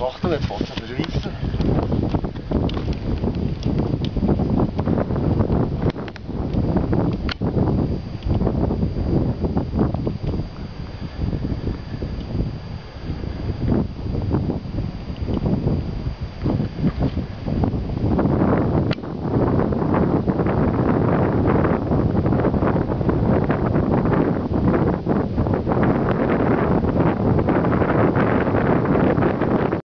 Achtung, jetzt fängt es an zu schweissen.